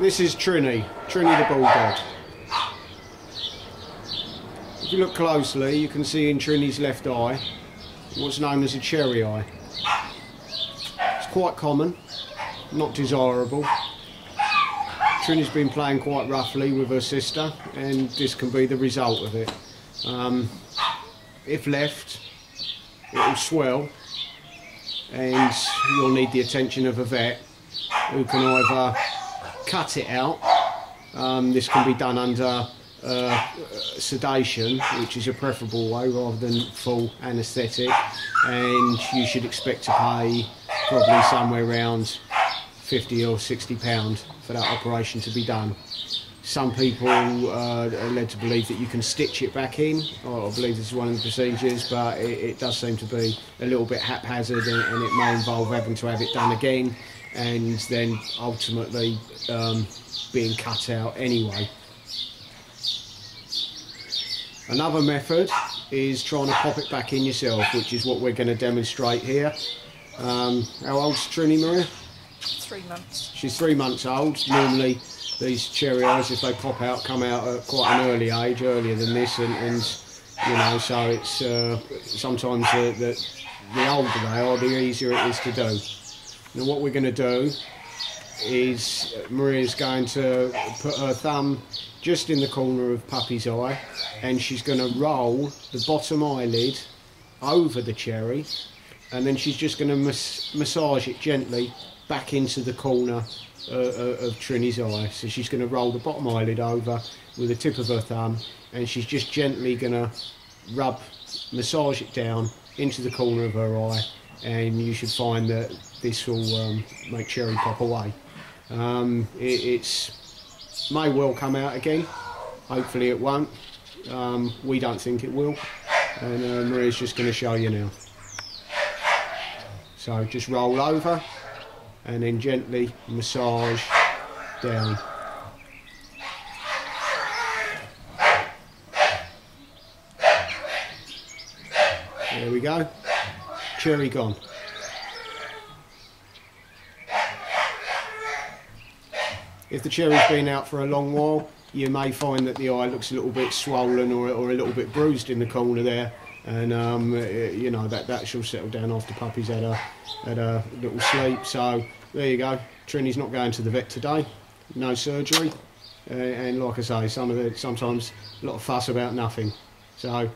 This is Trini, Trini the Bulldog. If you look closely, you can see in Trini's left eye what's known as a cherry eye. It's quite common, not desirable. Trini's been playing quite roughly with her sister, and this can be the result of it. Um, if left, it will swell, and you'll need the attention of a vet who can either cut it out. Um, this can be done under uh, sedation, which is a preferable way rather than full anaesthetic. And you should expect to pay probably somewhere around 50 or 60 pound for that operation to be done. Some people uh, are led to believe that you can stitch it back in. I believe this is one of the procedures, but it, it does seem to be a little bit haphazard and, and it may involve having to have it done again and then ultimately um, being cut out anyway. Another method is trying to pop it back in yourself, which is what we're going to demonstrate here. Um, how old's Trini Maria? Three months. She's three months old. Normally, these cherry eyes, if they pop out, come out at quite an early age, earlier than this, and, and you know, so it's uh, sometimes the, the, the older they are, the easier it is to do. Now, what we're going to do is Maria's going to put her thumb just in the corner of Puppy's eye, and she's going to roll the bottom eyelid over the cherry, and then she's just going to mas- massage it gently back into the corner uh, uh, of Trini's eye. So she's going to roll the bottom eyelid over with the tip of her thumb, and she's just gently going to rub, massage it down into the corner of her eye, and you should find that this will um, make Cherry pop away. Um, it, it's may well come out again. Hopefully it won't. Um, we don't think it will, and uh, Maria's just going to show you now. So just roll over and then gently massage down. There we go. Cherry gone. If the cherry's been out for a long while, you may find that the eye looks a little bit swollen or, or a little bit bruised in the corner there. And um, it, you know that that shall settle down after puppy's had a had a little sleep. So there you go. Trini's not going to the vet today. No surgery. Uh, and like I say, some of the sometimes a lot of fuss about nothing. So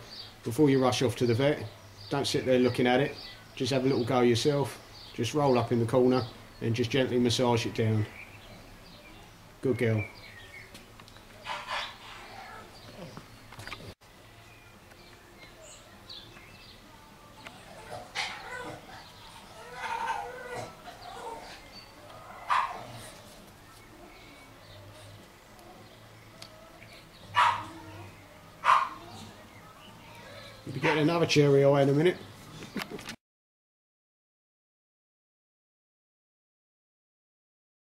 before you rush off to the vet, don't sit there looking at it. Just have a little go yourself. Just roll up in the corner and just gently massage it down. Good girl. You'll be getting another cherry eye in a minute.